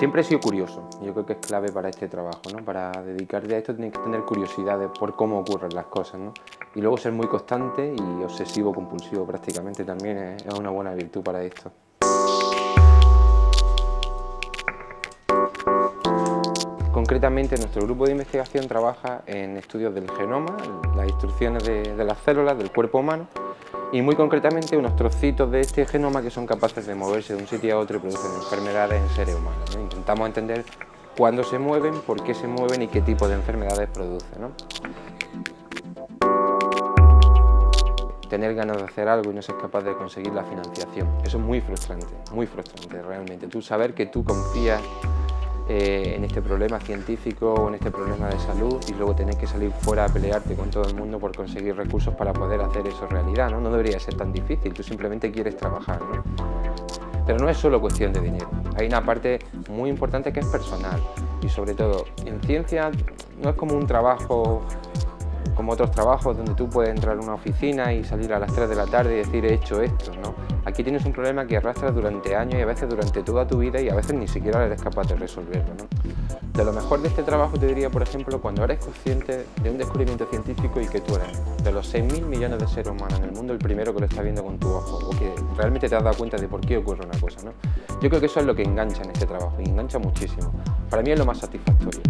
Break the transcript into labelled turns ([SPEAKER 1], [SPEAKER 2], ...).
[SPEAKER 1] Siempre he sido curioso, yo creo que es clave para este trabajo, ¿no? Para dedicarte a esto tienes que tener curiosidad por cómo ocurren las cosas, ¿no? Y luego ser muy constante y obsesivo compulsivo prácticamente también es una buena virtud para esto. Concretamente, nuestro grupo de investigación trabaja en estudios del genoma, las instrucciones de las células del cuerpo humano y muy concretamente unos trocitos de este genoma que son capaces de moverse de un sitio a otro y producen enfermedades en seres humanos. Intentamos entender cuándo se mueven, por qué se mueven y qué tipo de enfermedades producen. Tener ganas de hacer algo y no ser capaz de conseguir la financiación. Eso es muy frustrante, muy frustrante realmente. Tú saber que tú confías eh, en este problema científico o en este problema de salud y luego tener que salir fuera a pelearte con todo el mundo por conseguir recursos para poder hacer eso realidad. No, no debería ser tan difícil, tú simplemente quieres trabajar. ¿no? Pero no es solo cuestión de dinero, hay una parte muy importante que es personal y sobre todo en ciencia no es como un trabajo como otros trabajos donde tú puedes entrar a una oficina y salir a las 3 de la tarde y decir he hecho esto. ¿no? Aquí tienes un problema que arrastras durante años y a veces durante toda tu vida y a veces ni siquiera eres capaz de resolverlo. ¿no? De lo mejor de este trabajo te diría, por ejemplo, cuando eres consciente de un descubrimiento científico y que tú eres de los 6.000 millones de seres humanos en el mundo el primero que lo está viendo con tu ojo o que realmente te has dado cuenta de por qué ocurre una cosa. ¿no? Yo creo que eso es lo que engancha en este trabajo y engancha muchísimo. Para mí es lo más satisfactorio.